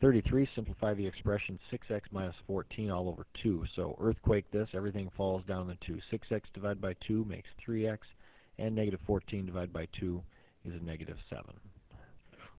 33, simplify the expression 6x minus 14 all over 2. So earthquake this, everything falls down to 2. 6x divided by 2 makes 3x, and negative 14 divided by 2 is a negative 7.